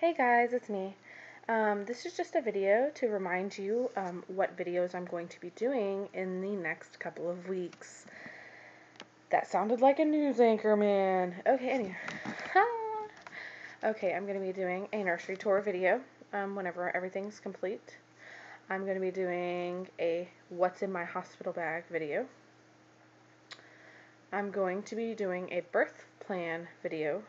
Hey guys, it's me. Um, this is just a video to remind you um, what videos I'm going to be doing in the next couple of weeks. That sounded like a news anchor, man. Okay, anyway. okay, I'm going to be doing a nursery tour video um, whenever everything's complete. I'm going to be doing a what's in my hospital bag video. I'm going to be doing a birth plan video.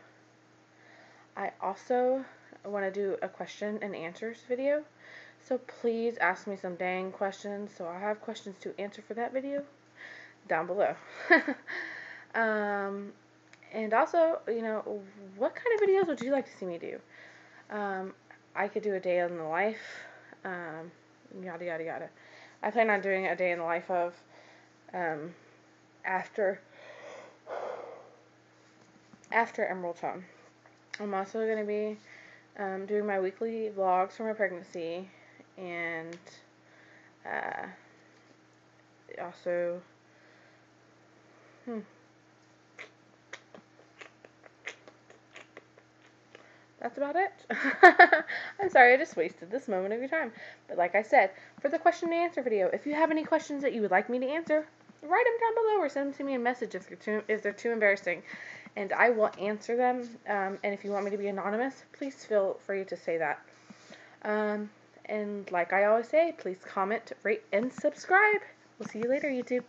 I also want to do a question and answers video. So please ask me some dang questions. So I have questions to answer for that video down below. um, and also, you know, what kind of videos would you like to see me do? Um, I could do a day in the life, um, yada yada yada. I plan on doing a day in the life of um, after after Emerald Home. I'm also going to be um, doing my weekly vlogs for my pregnancy and uh, also hmm, that's about it. I'm sorry, I just wasted this moment of your time. But like I said, for the question and answer video, if you have any questions that you would like me to answer, write them down below or send them to me in message if they're too, if they're too embarrassing and I will answer them. Um, and if you want me to be anonymous, please feel free to say that. Um, and like I always say, please comment, rate, and subscribe. We'll see you later, YouTube.